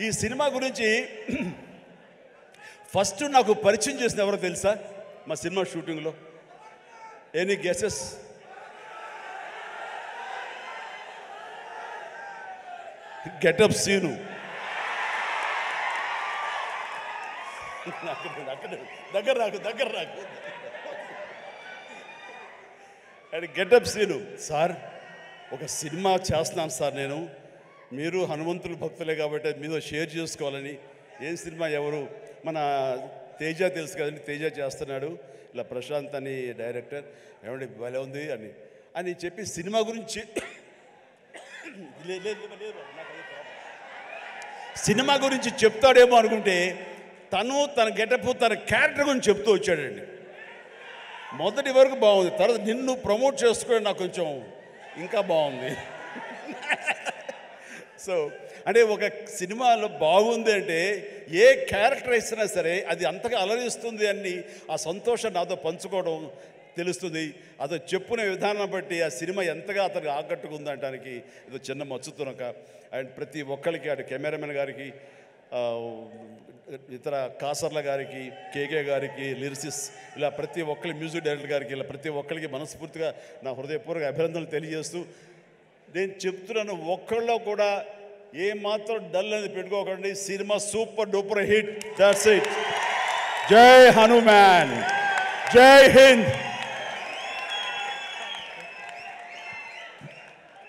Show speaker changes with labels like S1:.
S1: ఈ సినిమా గురించి ఫస్ట్ నాకు పరిచయం చేసిన ఎవరో తెలుసా? మా సినిమా షూటింగ్లో. Any guesses Getup Seenu. దగ్గర రాకు దగ్గర రాకు. And Getup Seenu. సార్ ఒక సినిమా చేస్తున్నాను సార్ నేను. మీరు హనుమంతులు భక్తులే కాబట్టి మీతో షేర్ చేసుకోవాలని ఏం సినిమా ఎవరు? మన తేజ తెలుసు కదండి తేజ చేస్తున్నాడు. ఇలా ప్రశాంత్ అని డైరెక్టర్. ఏమండి భలే ఉంది అని. అని చెప్పి సినిమా గురించి సినిమా గురించి చెప్తాడేమో అనుకుంటే తను తన గెటప్ తన క్యారెక్టర్ గురించి చెప్తూ వచ్చాడండి. మొదటి వరకు బాగుంది. తర్వాత నిన్ను ప్రమోట్ చేసుకోవడం నాకు కొంచెం ఇంకా బాగుంది. సో అంటే ఒక సినిమాలో బాగుంది అంటే ఏ క్యారెక్టర్ ఇచ్చినా సరే అది అంతగా అలరిస్తుంది అని ఆ సంతోషం నాతో పంచుకోవడం తెలుస్తుంది. అదో చెప్పునే విధానం బట్టి ఆ సినిమా ఎంతగా అతనికి ఆకట్టుకుంది అనడానికి ఇది చిన్న మచ్చుతునక అండ్ ప్రతి ఒక్కరికి అటు కెమెరామెన్ గారికి ఇతర కాసర్ల గారికి కేకే గారికి లిరిసిస్ ఇలా ప్రతి ఒక్కరి మ్యూజిక్ డైరెక్టర్ గారికి ఇలా ప్రతి ఒక్కరికి మనస్ఫూర్తిగా నా హృదయపూర్వక అభినందనలు తెలియజేస్తూ నేను చెప్తున్నాను ఒక్కళ్ళలో కూడా ఏ మాత్రం డల్ అనేది పెట్టుకోకండి. Cinema super duper hit. That's it జై హనుమాన్. జై హింద్.